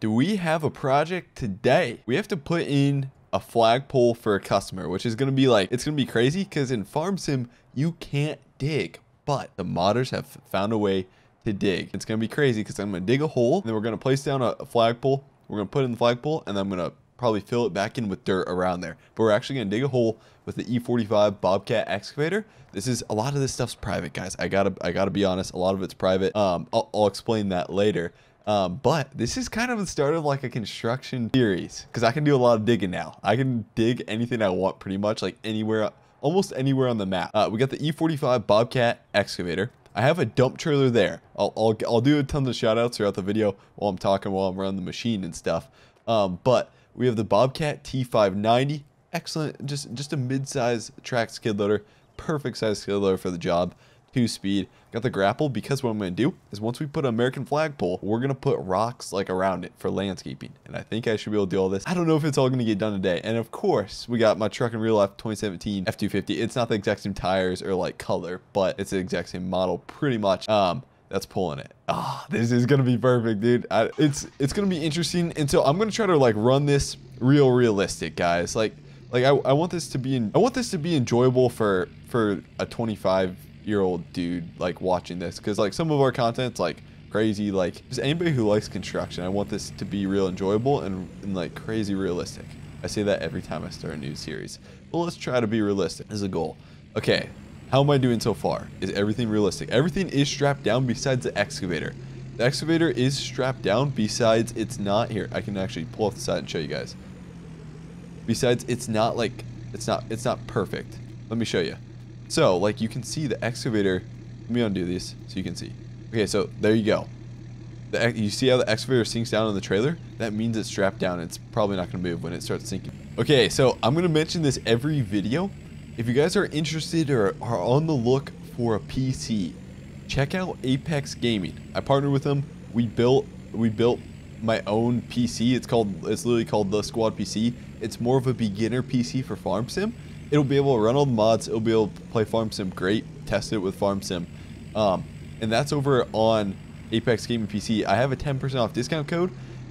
do we have a project today? We have to put in a flagpole for a customer, which is going to be like, it's going to be crazy because in Farm Sim, you can't dig, but the modders have found a way to dig. It's going to be crazy because I'm going to dig a hole, and then we're going to place down a, flagpole. We're going to put in the flagpole, and I'm going to probably fill it back in with dirt around there. But we're actually going to dig a hole with the E45 Bobcat excavator. This is a lot of this stuff's private, guys. I gotta I gotta be honest. A lot of it's private. Um, I'll, I'll explain that later. Um, but this is kind of the start of like a construction series because I can do a lot of digging now. I can dig anything I want pretty much like anywhere, almost anywhere on the map. Uh, we got the E45 Bobcat excavator. I have a dump trailer there. I'll, I'll, I'll do a ton of shout outs throughout the video while I'm talking while I'm running the machine and stuff. Um, but we have the Bobcat T590. Excellent, just, just a mid-size track skid loader. Perfect size skid loader for the job two speed. Got the grapple because what I'm going to do is once we put an American flag pole, we're going to put rocks like around it for landscaping. And I think I should be able to do all this. I don't know if it's all going to get done today. And of course, we got my truck in real life 2017 F250. It's not the exact same tires or like color, but it's the exact same model pretty much. Um, that's pulling it. Ah, oh, this is gonna be perfect, dude. I, it's it's gonna be interesting, and so I'm gonna try to like run this real realistic, guys. Like like I, I want this to be in, I want this to be enjoyable for for a 25 year old dude like watching this because like some of our content's like crazy like just anybody who likes construction i want this to be real enjoyable and, and like crazy realistic. I say that every time i start a new series. But let's try to be realistic as a goal. Okay how am i doing so far? Is everything realistic? Everything is strapped down besides the excavator. The excavator is strapped down besides it's not here. I can actually pull off the side and show you guys. Besides it's not like it's not it's not perfect. Let me show you so, like you can see the excavator, let me undo these so you can see. Okay, so there you go. The, you see how the excavator sinks down on the trailer? That means it's strapped down. It's probably not going to move when it starts sinking. Okay, so I'm going to mention this every video. If you guys are interested or are on the look for a PC, check out Apex Gaming. I partnered with them. We built we built my own PC. It's called it's literally called the Squad PC. It's more of a beginner PC for Farm Sim it'll be able to run all the mods. It'll be able to play Farm Sim great, test it with Farm Sim. Um, and that's over on Apex Gaming PC. I have a 10% off discount code.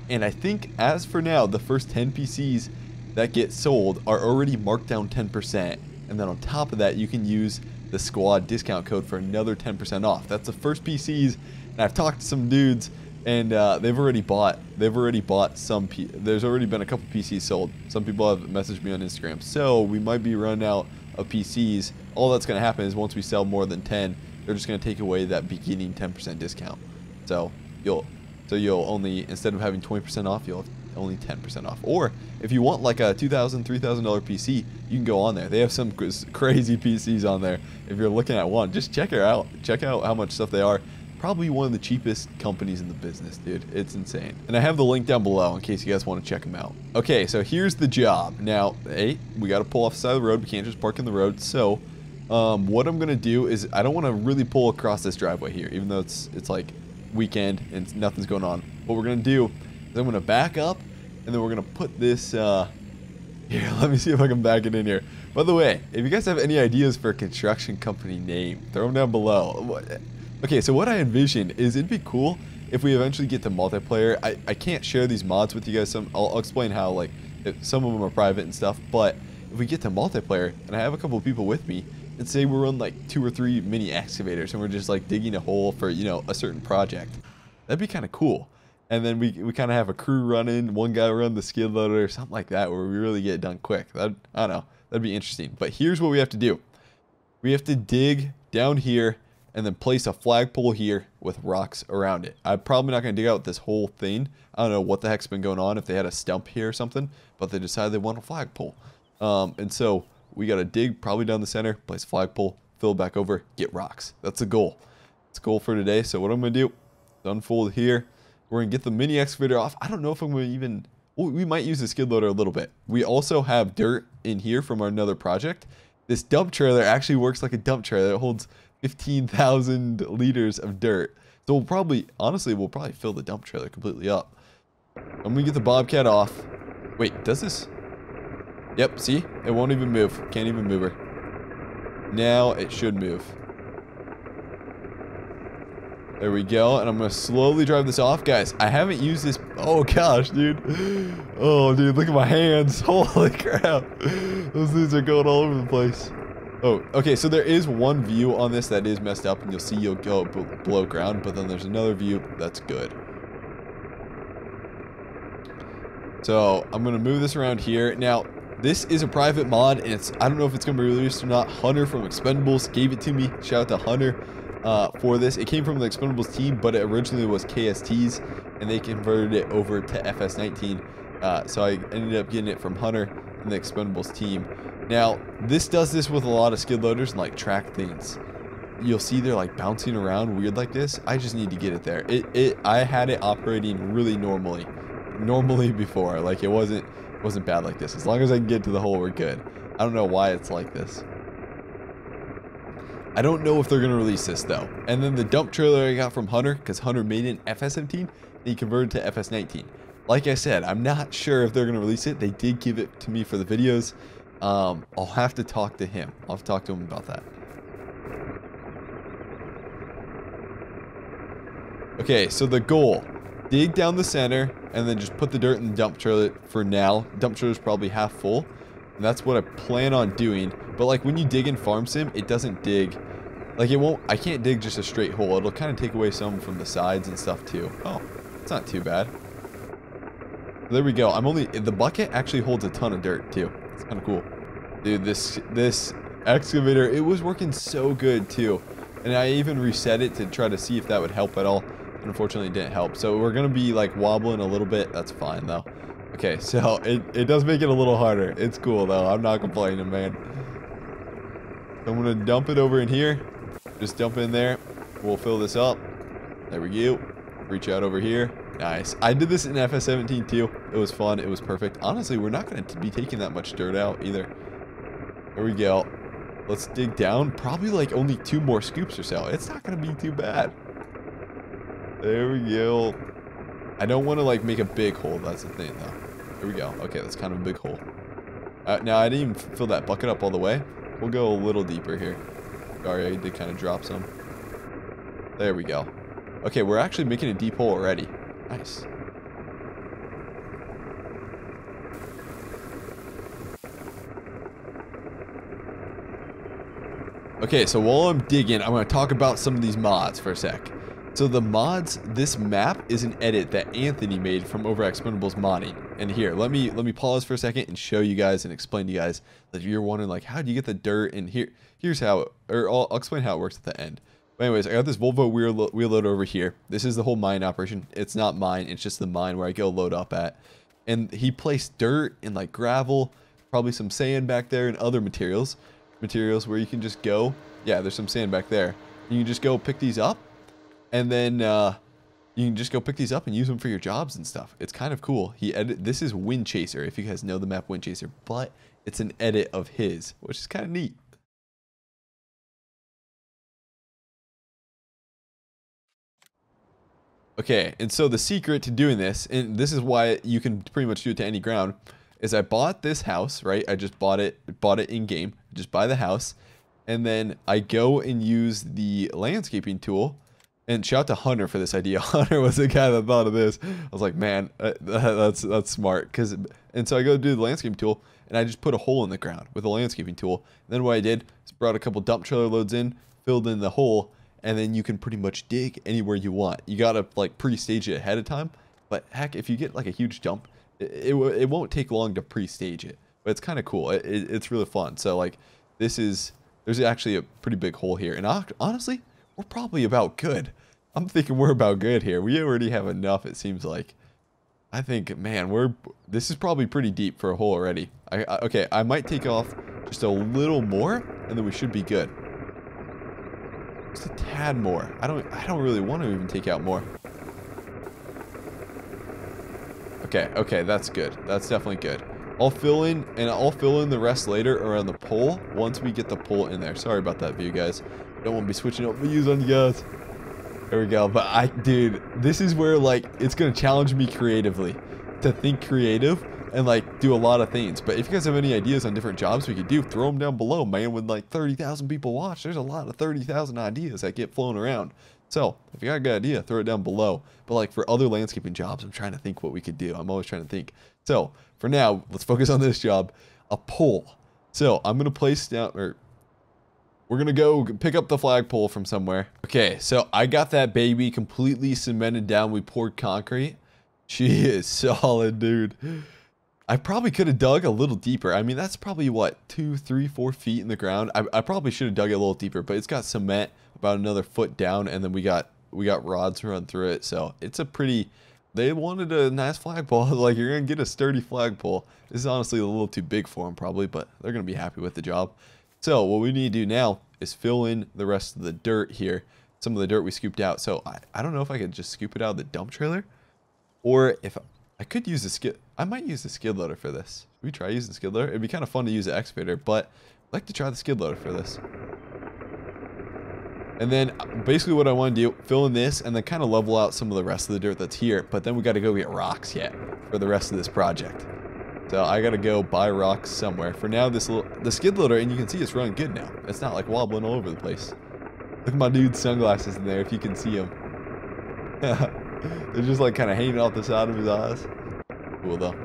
And I think as for now, the first 10 PCs that get sold are already marked down 10%. And then on top of that, you can use the squad discount code for another 10% off. That's the first PCs. And I've talked to some dudes and uh, they've already bought they've already bought some P there's already been a couple PCs sold. Some people have messaged me on Instagram so we might be running out of PCs all that's going to happen is once we sell more than 10 they're just going to take away that beginning 10% discount. So you'll so you'll only instead of having 20% off you'll only 10% off. Or if you want like a $2,000 $3,000 PC you can go on there. They have some crazy PCs on there. If you're looking at one just check it out. Check out how much stuff they are probably one of the cheapest companies in the business, dude. It's insane. And I have the link down below in case you guys want to check them out. Okay, so here's the job. Now, hey, we got to pull off the side of the road. We can't just park in the road. So, um, what I'm going to do is I don't want to really pull across this driveway here, even though it's, it's like weekend and nothing's going on. What we're going to do is I'm going to back up and then we're going to put this, uh, here, let me see if I can back it in here. By the way, if you guys have any ideas for a construction company name, throw them down below. Okay, so what I envision is it'd be cool if we eventually get to multiplayer. I, I can't share these mods with you guys. Some I'll, I'll explain how like some of them are private and stuff. But if we get to multiplayer and I have a couple people with me, and say we're on like two or three mini excavators and we're just like digging a hole for you know a certain project, that'd be kind of cool. And then we, we kind of have a crew running, one guy run the skid loader or something like that, where we really get it done quick. That I don't know, that'd be interesting. But here's what we have to do: we have to dig down here and then place a flagpole here with rocks around it. I'm probably not going to dig out this whole thing. I don't know what the heck's been going on, if they had a stump here or something, but they decided they want a flagpole. Um, and so we got to dig probably down the center, place a flagpole, fill back over, get rocks. That's the goal. It's a goal for today. So what I'm going to do, unfold here. We're going to get the mini excavator off. I don't know if I'm going to even... We might use the skid loader a little bit. We also have dirt in here from our another project. This dump trailer actually works like a dump trailer. It holds 15,000 liters of dirt. So we'll probably, honestly, we'll probably fill the dump trailer completely up. I'm gonna get the Bobcat off. Wait, does this? Yep, see? It won't even move. Can't even move her. Now it should move. There we go. And I'm going to slowly drive this off. Guys, I haven't used this. Oh, gosh, dude. Oh, dude, look at my hands. Holy crap. Those things are going all over the place. Oh, okay, so there is one view on this that is messed up, and you'll see you'll go below ground, but then there's another view that's good. So, I'm going to move this around here. Now, this is a private mod, and it's I don't know if it's going to be released or not. Hunter from Expendables gave it to me. Shout out to Hunter uh, for this. It came from the Expendables team, but it originally was KST's, and they converted it over to FS19. Uh, so I ended up getting it from Hunter and the Expendables team. Now, this does this with a lot of skid loaders and like track things. You'll see they're like bouncing around weird like this. I just need to get it there. It, it I had it operating really normally. Normally before. Like it wasn't wasn't bad like this. As long as I can get to the hole, we're good. I don't know why it's like this. I don't know if they're going to release this though. And then the dump trailer I got from Hunter, because Hunter made in FS17, and he converted to FS19. Like I said, I'm not sure if they're going to release it. They did give it to me for the videos. Um, I'll have to talk to him. I'll have to talk to him about that. Okay, so the goal. Dig down the center and then just put the dirt in the dump trailer for now. Dump trailer is probably half full. And that's what I plan on doing. But like when you dig in Farm Sim, it doesn't dig. Like it won't, I can't dig just a straight hole. It'll kind of take away some from the sides and stuff too. Oh, it's not too bad. There we go. I'm only, the bucket actually holds a ton of dirt too. It's kind of cool. Dude, this this excavator, it was working so good too. And I even reset it to try to see if that would help at all. Unfortunately, it didn't help. So we're going to be like wobbling a little bit. That's fine though. Okay, so it, it does make it a little harder. It's cool though. I'm not complaining, man. I'm going to dump it over in here. Just dump in there. We'll fill this up. There we go. Reach out over here. Nice. I did this in FS17 too. It was fun. It was perfect. Honestly, we're not going to be taking that much dirt out either. There we go. Let's dig down. Probably like only two more scoops or so. It's not going to be too bad. There we go. I don't want to like make a big hole. That's the thing though. Here we go. Okay, that's kind of a big hole. Uh, now, I didn't even fill that bucket up all the way. We'll go a little deeper here. Sorry, I did kind of drop some. There we go. Okay, we're actually making a deep hole already. Nice. Okay, so while I'm digging, I'm going to talk about some of these mods for a sec. So the mods, this map is an edit that Anthony made from over Expendables modding. And here, let me let me pause for a second and show you guys and explain to you guys that you're wondering like, how do you get the dirt? And here, here's how, or I'll, I'll explain how it works at the end. But anyways, I got this Volvo wheel, wheel loader over here. This is the whole mine operation. It's not mine. It's just the mine where I go load up at. And he placed dirt and like gravel, probably some sand back there and other materials. Materials where you can just go. Yeah, there's some sand back there. You can just go pick these up. And then uh, you can just go pick these up and use them for your jobs and stuff. It's kind of cool. He edit. This is Wind Chaser, if you guys know the map Wind Chaser. But it's an edit of his, which is kind of neat. Okay, and so the secret to doing this, and this is why you can pretty much do it to any ground, is I bought this house, right? I just bought it, bought it in game. Just buy the house, and then I go and use the landscaping tool. And shout out to Hunter for this idea. Hunter was the guy that thought of this. I was like, man, uh, that's that's smart. Cause, and so I go do the landscaping tool, and I just put a hole in the ground with a landscaping tool. And then what I did is brought a couple dump trailer loads in, filled in the hole, and then you can pretty much dig anywhere you want. You gotta like pre-stage it ahead of time, but heck, if you get like a huge dump, it, it, it won't take long to pre-stage it. But it's kind of cool. It, it, it's really fun. So like, this is there's actually a pretty big hole here, and honestly, we're probably about good. I'm thinking we're about good here. We already have enough. It seems like. I think, man, we're this is probably pretty deep for a hole already. I, I okay, I might take off just a little more, and then we should be good. Just a tad more. I don't I don't really want to even take out more. Okay, okay, that's good. That's definitely good. I'll fill in, and I'll fill in the rest later around the pole once we get the pole in there. Sorry about that view, guys. Don't want to be switching up views on you guys. There we go. But I, dude, this is where, like, it's to challenge me creatively. To think creative and like do a lot of things. But if you guys have any ideas on different jobs we could do, throw them down below, man. With like 30,000 people watch, there's a lot of 30,000 ideas that get flown around. So if you got a good idea, throw it down below. But like for other landscaping jobs, I'm trying to think what we could do. I'm always trying to think. So for now, let's focus on this job, a pole. So I'm gonna place down or we're gonna go pick up the flagpole from somewhere. Okay, so I got that baby completely cemented down. We poured concrete. She is solid, dude. I probably could have dug a little deeper. I mean, that's probably what, two, three, four feet in the ground. I, I probably should have dug it a little deeper, but it's got cement about another foot down, and then we got we got rods run through it. So it's a pretty. They wanted a nice flagpole. like you're gonna get a sturdy flagpole. This is honestly a little too big for them probably, but they're gonna be happy with the job. So what we need to do now is fill in the rest of the dirt here. Some of the dirt we scooped out. So I, I don't know if I could just scoop it out of the dump trailer. Or if I could use the skid. I might use the skid loader for this. we try using the skid loader? It'd be kind of fun to use the excavator, but I'd like to try the skid loader for this. And then uh, basically what I want to do, fill in this and then kind of level out some of the rest of the dirt that's here. But then we got to go get rocks yet for the rest of this project. So I got to go buy rocks somewhere. For now, this little, the skid loader, and you can see it's running good now. It's not like wobbling all over the place. Look at my dude's sunglasses in there if you can see them. They're just like kind of hanging off the side of his eyes. Cool though.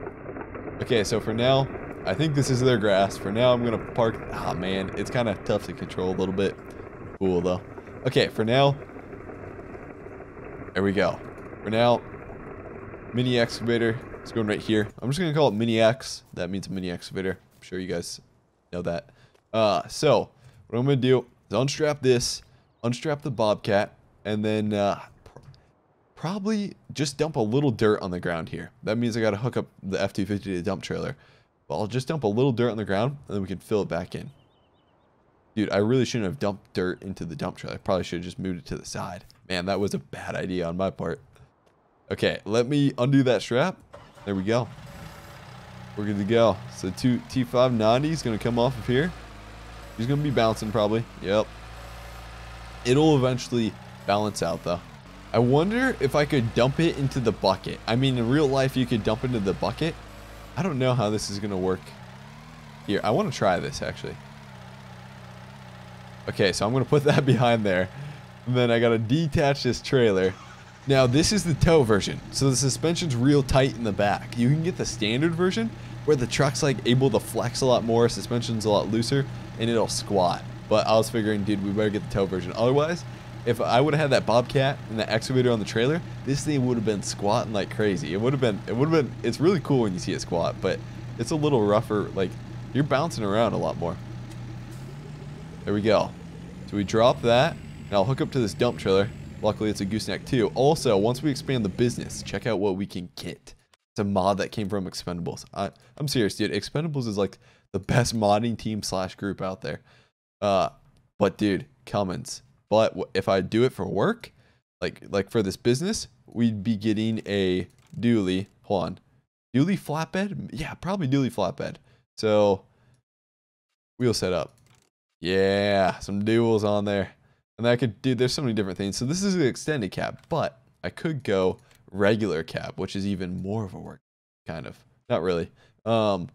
Okay, so for now, I think this is their grass. For now, I'm going to park. Ah, man, it's kind of tough to control a little bit. Cool though. Okay, for now, there we go. For now, mini excavator it's going right here. I'm just going to call it Mini X. That means mini excavator. I'm sure you guys know that. Uh, so, what I'm going to do is unstrap this, unstrap the Bobcat, and then uh, pr probably just dump a little dirt on the ground here. That means I got to hook up the F-250 to the dump trailer. But I'll just dump a little dirt on the ground, and then we can fill it back in. Dude, I really shouldn't have dumped dirt into the dump truck. I probably should have just moved it to the side. Man, that was a bad idea on my part. Okay, let me undo that strap. There we go. We're good to go. So two T590 is going to come off of here. He's going to be bouncing probably. Yep. It'll eventually balance out though. I wonder if I could dump it into the bucket. I mean, in real life, you could dump into the bucket. I don't know how this is going to work. Here, I want to try this actually. Okay, so I'm going to put that behind there. And then I got to detach this trailer. Now, this is the tow version. So the suspension's real tight in the back. You can get the standard version where the truck's like able to flex a lot more, suspension's a lot looser, and it'll squat. But I was figuring, dude, we better get the tow version. Otherwise, if I would have had that Bobcat and that excavator on the trailer, this thing would have been squatting like crazy. It would have been, it would have been, it's really cool when you see it squat, but it's a little rougher. Like, you're bouncing around a lot more. There we go. So we drop that, and I'll hook up to this dump trailer. Luckily, it's a gooseneck too. Also, once we expand the business, check out what we can get. It's a mod that came from Expendables. I, I'm serious, dude. Expendables is like the best modding team slash group out there. Uh, but dude, Cummins. But if I do it for work, like like for this business, we'd be getting a dually. Hold on, dually flatbed. Yeah, probably dually flatbed. So wheel setup. Yeah, some duals on there. And I could do, there's so many different things. So this is an extended cab, but I could go regular cab, which is even more of a work, kind of. Not really. Um,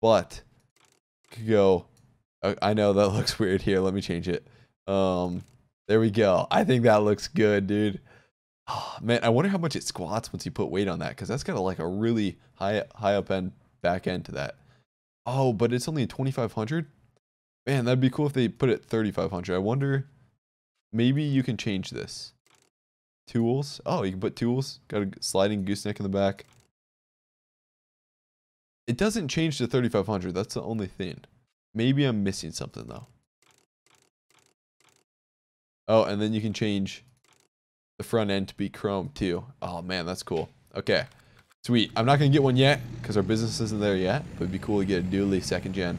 but could go, I know that looks weird here. Let me change it. Um, there we go. I think that looks good, dude. Oh, man, I wonder how much it squats once you put weight on that, because that's got a, like a really high high up end back end to that. Oh, but it's only 2500. Man, that'd be cool if they put it 3500. I wonder. Maybe you can change this. Tools. Oh, you can put tools. Got a sliding gooseneck in the back. It doesn't change to 3500. That's the only thing. Maybe I'm missing something though. Oh, and then you can change the front end to be chrome too. Oh man, that's cool. Okay. Sweet. I'm not going to get one yet because our business isn't there yet, but it'd be cool to get a dually second gen.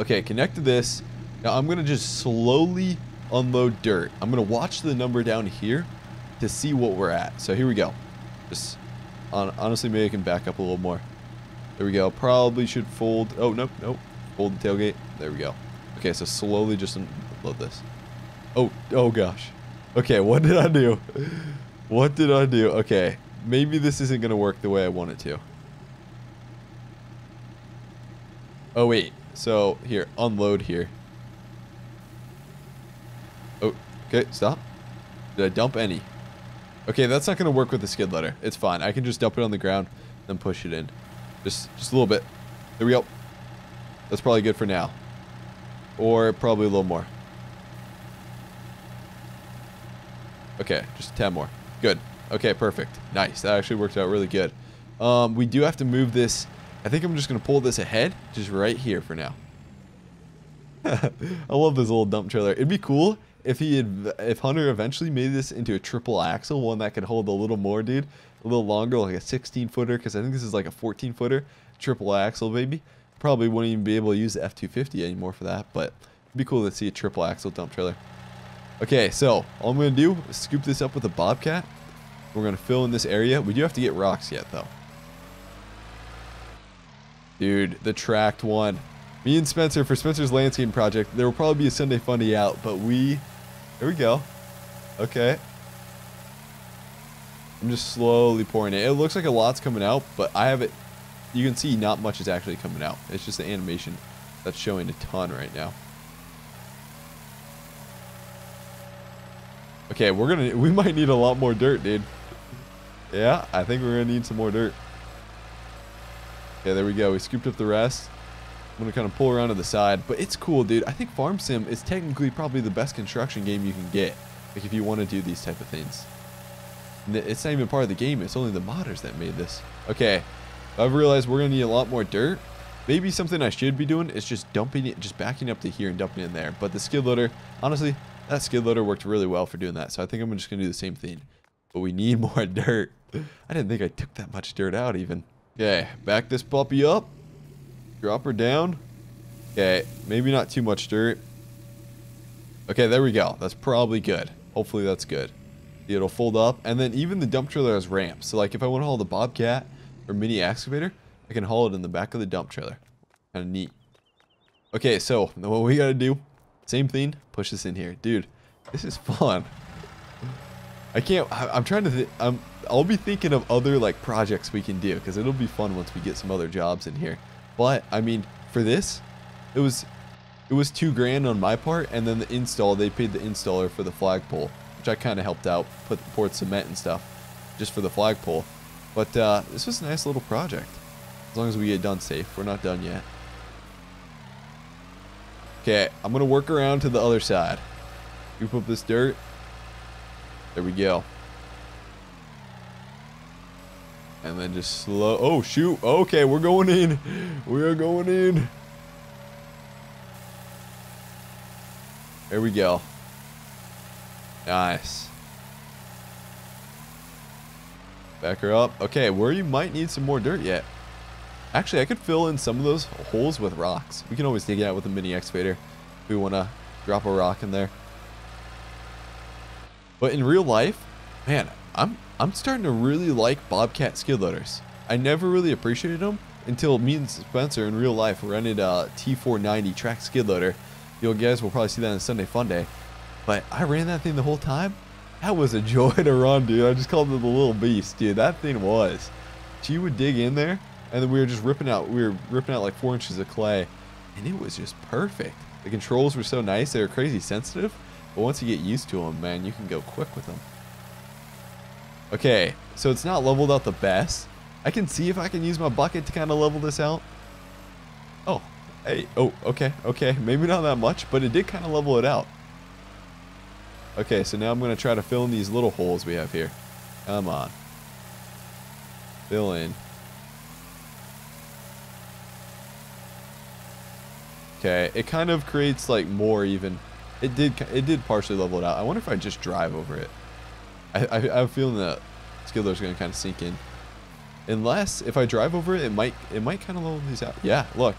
Okay, connect to this. Now I'm going to just slowly unload dirt. I'm going to watch the number down here to see what we're at. So here we go. Just on, honestly, maybe I can back up a little more. There we go. Probably should fold. Oh, nope, nope. Fold the tailgate. There we go. Okay, so slowly just unload this. Oh, oh gosh. Okay, what did I do? What did I do? Okay, maybe this isn't going to work the way I want it to. Oh, wait. So, here, unload here. Oh, okay, stop. Did I dump any? Okay, that's not to work with the skid loader. It's fine. I can just dump it on the ground, then push it in. Just, just a little bit. There we go. That's probably good for now. Or probably a little more. Okay, just 10 more. Good. Okay, perfect. Nice. That actually worked out really good. Um, we do have to move this. I think I'm just going to pull this ahead, just right here for now. I love this little dump trailer. It'd be cool if he had, if Hunter eventually made this into a triple axle, one that could hold a little more, dude, a little longer, like a 16 footer, because I think this is like a 14 footer triple axle, baby. Probably wouldn't even be able to use the F250 anymore for that, but it'd be cool to see a triple axle dump trailer. Okay, so all I'm going to do is scoop this up with a Bobcat. We're going to fill in this area. We do have to get rocks yet, though. Dude, the tracked one. Me and Spencer, for Spencer's landscaping project, there will probably be a Sunday Fun Day out, but we... There we go. Okay. I'm just slowly pouring it. It looks like a lot's coming out, but I have it... You can see not much is actually coming out. It's just the animation that's showing a ton right now. Okay, we're gonna... We might need a lot more dirt, dude. Yeah, I think we're gonna need some more dirt. Okay, there we go. We scooped up the rest. I'm going to kind of pull around to the side. But it's cool, dude. I think Farm Sim is technically probably the best construction game you can get. Like, if you want to do these type of things. It's not even part of the game. It's only the modders that made this. Okay. I've realized we're going to need a lot more dirt. Maybe something I should be doing is just dumping it, just backing up to here and dumping it in there. But the skid loader, honestly, that skid loader worked really well for doing that. So I think I'm just going to do the same thing. But we need more dirt. I didn't think I took that much dirt out even. Okay, back this puppy up. Drop her down. Okay, maybe not too much dirt. Okay, there we go. That's probably good. Hopefully that's good. It'll fold up. And then even the dump trailer has ramps. So like if I want to haul the Bobcat or mini excavator, I can haul it in the back of the dump trailer. Kind of neat. Okay, so what we got to do, same thing, push this in here. Dude, this is fun. I can't, I, am trying to, I'm, I'll be thinking of other like projects we can do because it'll be fun once we get some other jobs in here. But I mean, for this, it was it was two grand on my part, and then the install they paid the installer for the flagpole, which I kind of helped out, put poured cement and stuff, just for the flagpole. But uh, this was a nice little project. As long as we get done safe, we're not done yet. Okay, I'm gonna work around to the other side. Scoop up this dirt. There we go. And then just slow. Oh, shoot. Okay, we're going in. We are going in. There we go. Nice. Back her up. Okay, where you might need some more dirt yet. Actually, I could fill in some of those holes with rocks. We can always dig it out with a mini excavator if we want to drop a rock in there. But in real life, man, I'm I'm starting to really like Bobcat skid loaders. I never really appreciated them until me and Spencer in real life rented a T490 track skid loader. You guys will probably see that on Sunday Fun Day. But I ran that thing the whole time. That was a joy to run, dude. I just called it the little beast, dude. That thing was. She would dig in there, and then we were just ripping out. We were ripping out like four inches of clay, and it was just perfect. The controls were so nice. They were crazy sensitive, but once you get used to them, man, you can go quick with them. Okay, so it's not leveled out the best. I can see if I can use my bucket to kind of level this out. Oh, hey, oh, okay, okay. Maybe not that much, but it did kind of level it out. Okay, so now I'm going to try to fill in these little holes we have here. Come on. Fill in. Okay, it kind of creates like more even. It did it did partially level it out. I wonder if I just drive over it. I, I, I feeling that Skidler's going to kind of sink in. Unless, if I drive over it, it might it might kind of level these out. Yeah, look.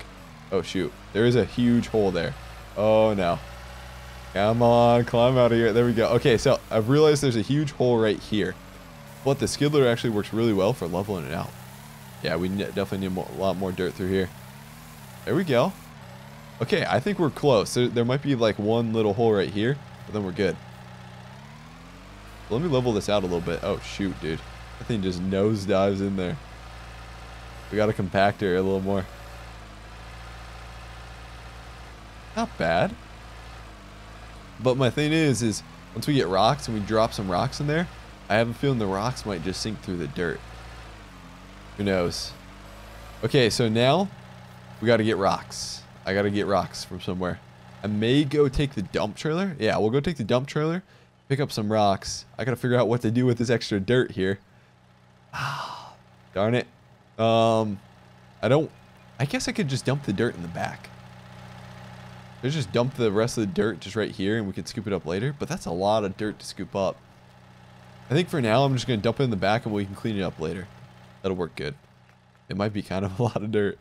Oh, shoot. There is a huge hole there. Oh, no. Come on, climb out of here. There we go. Okay, so I've realized there's a huge hole right here. But the skidler actually works really well for leveling it out. Yeah, we definitely need a lot more dirt through here. There we go. Okay, I think we're close. There, there might be like one little hole right here, but then we're good. Let me level this out a little bit. Oh, shoot, dude. That thing just nose dives in there. We got to compact her a little more. Not bad. But my thing is, is once we get rocks and we drop some rocks in there, I have a feeling the rocks might just sink through the dirt. Who knows? Okay, so now we got to get rocks. I got to get rocks from somewhere. I may go take the dump trailer. Yeah, we'll go take the dump trailer, pick up some rocks. I got to figure out what to do with this extra dirt here. Ah, darn it. Um, I don't, I guess I could just dump the dirt in the back. Let's just dump the rest of the dirt just right here and we can scoop it up later. But that's a lot of dirt to scoop up. I think for now I'm just going to dump it in the back and we can clean it up later. That'll work good. It might be kind of a lot of dirt.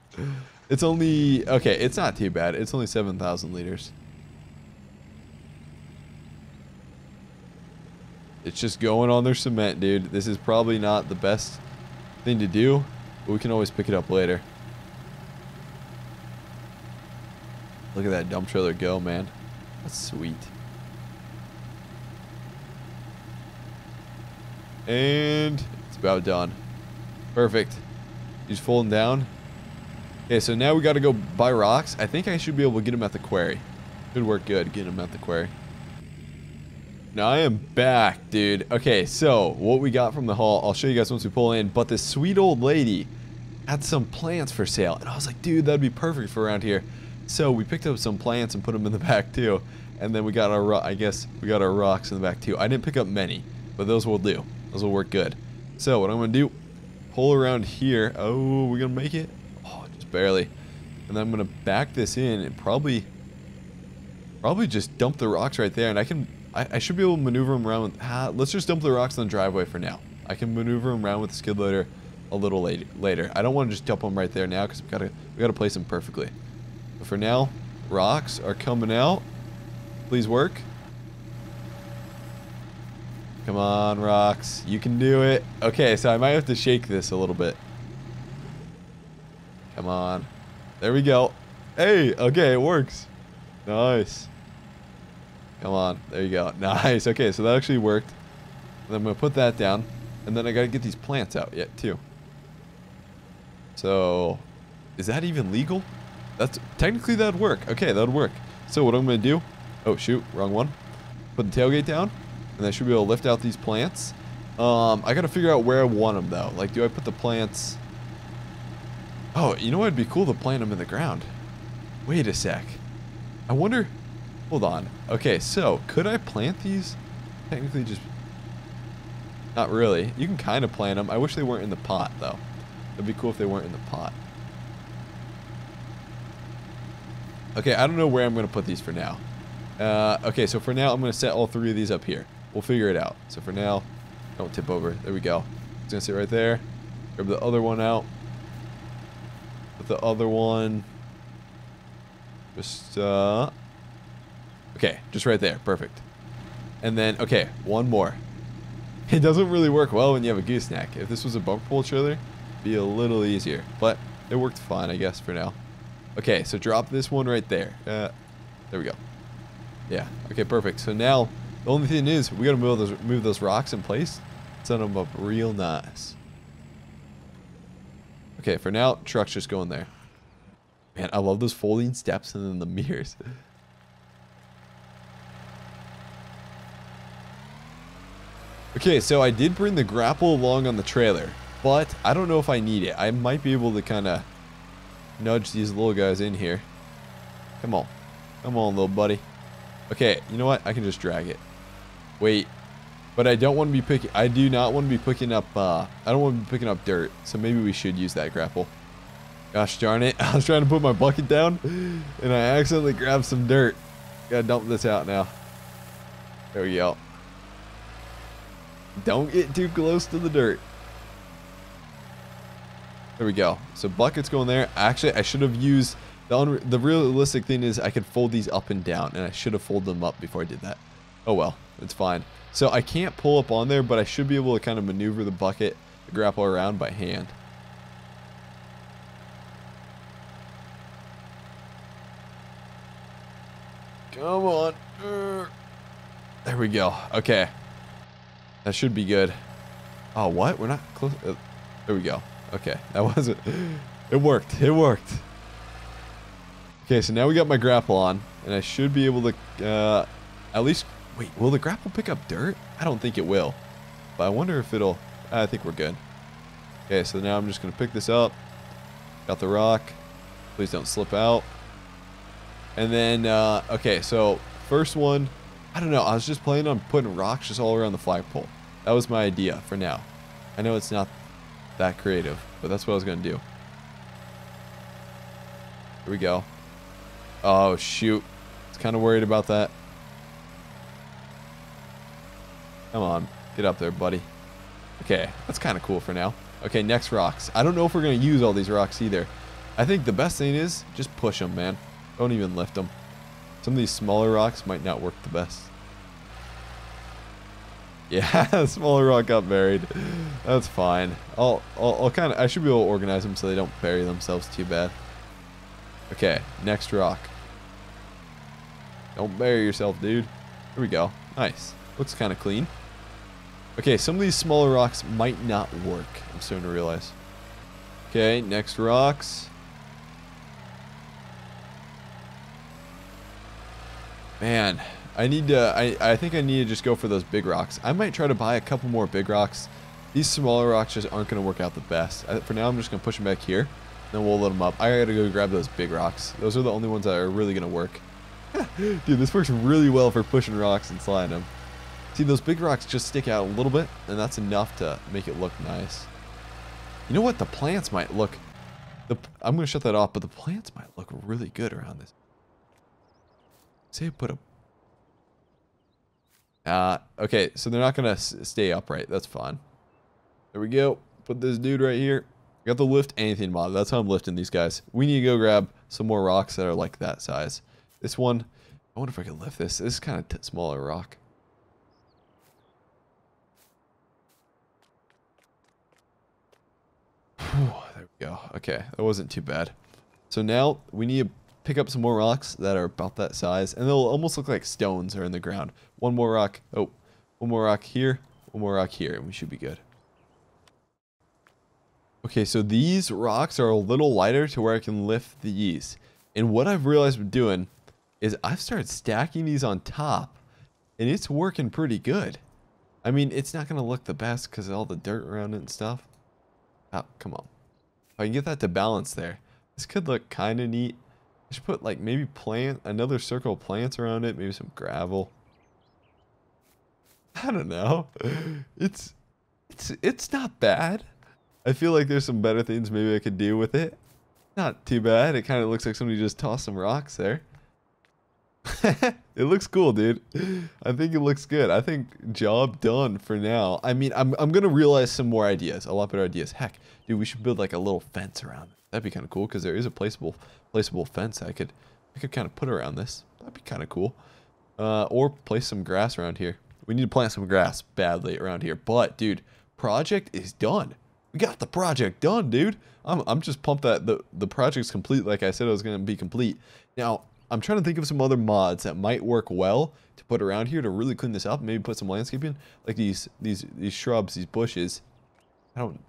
It's only... Okay, it's not too bad. It's only 7,000 liters. It's just going on their cement, dude. This is probably not the best thing to do, but we can always pick it up later. Look at that dump trailer go, man. That's sweet. And it's about done. Perfect. He's folding down. Okay, so now we got to go buy rocks. I think I should be able to get them at the quarry. Should work good getting them at the quarry. Now I am back, dude. Okay, so what we got from the haul, I'll show you guys once we pull in. But this sweet old lady had some plants for sale. And I was like, dude, that'd be perfect for around here. So we picked up some plants and put them in the back too. And then we got our, I guess, we got our rocks in the back too. I didn't pick up many, but those will do. Those will work good. So what I'm going to do, pull around here. Oh, we're going to make it? Oh, just barely. And then I'm going to back this in and probably, probably just dump the rocks right there. And I can, I, I should be able to maneuver them around with, ah, let's just dump the rocks in the driveway for now. I can maneuver them around with the skid loader a little late, later. I don't want to just dump them right there now because we gotta we gotta place them perfectly. But for now, rocks are coming out. Please work. Come on, rocks. You can do it. Okay, so I might have to shake this a little bit. Come on. There we go. Hey, okay, it works. Nice. Come on. There you go. Nice. Okay, so that actually worked. And I'm going to put that down. And then I got to get these plants out yet, too. So, is that even legal? That's technically that'd work. Okay, that'd work. So what I'm gonna do? Oh shoot, wrong one. Put the tailgate down, and I should be able to lift out these plants. Um, I gotta figure out where I want them though. Like, do I put the plants? Oh, you know what'd be cool to plant them in the ground. Wait a sec. I wonder. Hold on. Okay, so could I plant these? Technically, just not really. You can kind of plant them. I wish they weren't in the pot though. It'd be cool if they weren't in the pot. Okay, I don't know where I'm going to put these for now. Uh, okay, so for now, I'm going to set all three of these up here. We'll figure it out. So for now, don't tip over. There we go. It's going to sit right there. Grab the other one out. Put the other one. Just, uh... Okay, just right there. Perfect. And then, okay, one more. It doesn't really work well when you have a gooseneck. If this was a bumper pull trailer, be a little easier. But it worked fine, I guess, for now. Okay, so drop this one right there. Uh, there we go. Yeah. Okay, perfect. So now the only thing is we gotta move those move those rocks in place, set them up real nice. Okay, for now, truck's just going there. Man, I love those folding steps and then the mirrors. Okay, so I did bring the grapple along on the trailer, but I don't know if I need it. I might be able to kind of nudge these little guys in here. Come on. Come on, little buddy. Okay, you know what? I can just drag it. Wait. But I don't want to be picking... I do not want to be picking up... Uh, I don't want to be picking up dirt. So maybe we should use that grapple. Gosh darn it. I was trying to put my bucket down. And I accidentally grabbed some dirt. Gotta dump this out now. There we go. Don't get too close to the dirt. There we go. So buckets going there. Actually, I should have used... The, the realistic thing is I could fold these up and down, and I should have folded them up before I did that. Oh well, it's fine. So I can't pull up on there, but I should be able to kind of maneuver the bucket, the grapple around by hand. Come on. There we go. Okay. That should be good. Oh, what? We're not close. Uh, there we go. Okay, that wasn't... It worked. It worked. Okay, so now we got my grapple on. And I should be able to uh, at least... Wait, will the grapple pick up dirt? I don't think it will. But I wonder if it'll... I think we're good. Okay, so now I'm just going to pick this up. Got the rock. Please don't slip out. And then, uh, okay, so first one, I don't know. I was just planning on putting rocks just all around the flagpole. That was my idea for now. I know it's not that creative, but that's what I was going to do. Here we go. Oh, shoot. I was kind of worried about that. Come on. Get up there, buddy. Okay, that's kind of cool for now. Okay, next rocks. I don't know if we're going to use all these rocks either. I think the best thing is just push them, man. Don't even lift them. Some of these smaller rocks might not work the best. Yeah, smaller rock got buried. That's fine. I'll, I'll, I'll kind of, I should be able to organize them so they don't bury themselves too bad. Okay, next rock. Don't bury yourself, dude. Here we go. Nice. Looks kind of clean. Okay, some of these smaller rocks might not work. I'm starting to realize. Okay, next rocks. Man, I need to, I, I think I need to just go for those big rocks. I might try to buy a couple more big rocks. These smaller rocks just aren't going to work out the best. For now, I'm just going to push them back here. Then we'll let them up. I got to go grab those big rocks. Those are the only ones that are really going to work. Dude, this works really well for pushing rocks and sliding them. See, those big rocks just stick out a little bit, and that's enough to make it look nice. You know what? The plants might look... The, I'm going to shut that off, but the plants might look really good around this. Say put a... Uh, okay, so they're not going to stay upright. That's fine. There we go. Put this dude right here. Got the lift anything mod. That's how I'm lifting these guys. We need to go grab some more rocks that are like that size. This one, I wonder if I can lift this. This is kind of smaller rock. Whew, there we go. Okay, that wasn't too bad. So now we need to pick up some more rocks that are about that size, and they'll almost look like stones are in the ground. One more rock. Oh, one more rock here. One more rock here, and we should be good. Okay, so these rocks are a little lighter to where I can lift these. And what I've realized with doing is I've started stacking these on top, and it's working pretty good. I mean, it's not going to look the best because of all the dirt around it and stuff. Oh, come on. If I can get that to balance there, this could look kind of neat. I should put like maybe plant, another circle of plants around it, maybe some gravel. I don't know. It's, it's, it's not bad. I feel like there's some better things maybe I could do with it. Not too bad. It kind of looks like somebody just tossed some rocks there. it looks cool, dude. I think it looks good. I think job done for now. I mean, I'm, I'm to realize some more ideas, a lot better ideas. Heck, dude, we should build like a little fence around it. That'd be kind of cool because there is a placeable placeable fence I could I could kind of put around this. That'd be kind of cool. Uh, or place some grass around here. We need to plant some grass badly around here. But, dude, project is done. We got the project done, dude. I'm, I'm just pumped that the, the project's complete like I said it was going to be complete. Now, I'm trying to think of some other mods that might work well to put around here to really clean this up. Maybe put some landscaping, like these these these shrubs, these bushes. I don't.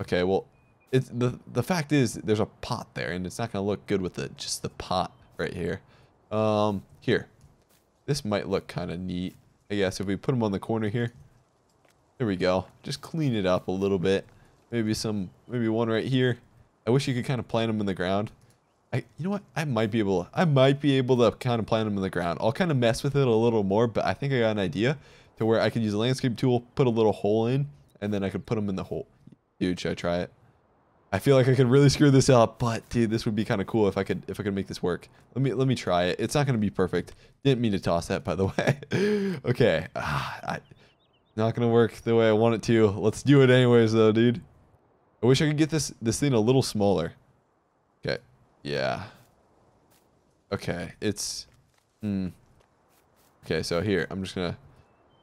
Okay, well, it's the the fact is there's a pot there, and it's not gonna look good with the just the pot right here. Um, here, this might look kind of neat. I guess if we put them on the corner here. There we go. Just clean it up a little bit. Maybe some, maybe one right here. I wish you could kind of plant them in the ground. I, you know what? I might be able, I might be able to kind of plant them in the ground. I'll kind of mess with it a little more, but I think I got an idea to where I could use a landscape tool, put a little hole in, and then I could put them in the hole. Dude, should I try it? I feel like I could really screw this up, but dude, this would be kind of cool if I could if I could make this work. Let me let me try it. It's not going to be perfect. Didn't mean to toss that, by the way. okay, ah, I, not gonna work the way I want it to. Let's do it anyways though, dude. I wish I could get this this thing a little smaller. Okay. Yeah. Okay, it's hmm. Okay, so here, I'm just gonna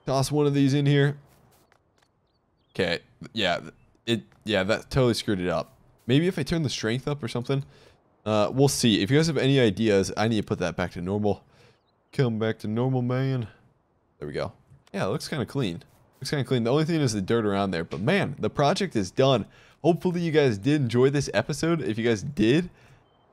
toss one of these in here. Okay, yeah, it yeah, that totally screwed it up. Maybe if I turn the strength up or something. Uh, we'll see. If you guys have any ideas, I need to put that back to normal. Come back to normal, man. There we go. Yeah, it looks kind of clean. Looks kind of clean. The only thing is the dirt around there. But man, the project is done. Hopefully you guys did enjoy this episode. If you guys did,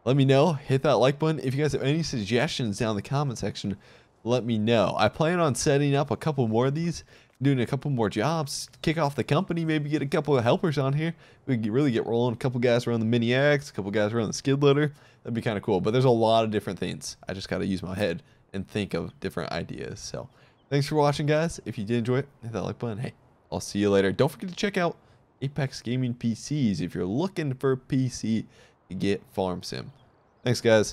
let me know. Hit that like button. If you guys have any suggestions down in the comment section, let me know. I plan on setting up a couple more of these, doing a couple more jobs, kick off the company, maybe get a couple of helpers on here. We can really get rolling. A couple guys around the Mini X, a couple guys around the skid loader. That'd be kind of cool. But there's a lot of different things. I just got to use my head and think of different ideas. So thanks for watching, guys. If you did enjoy it, hit that like button. Hey, I'll see you later. Don't forget to check out Apex Gaming PCs if you're looking for a PC to get Farm Sim. Thanks, guys.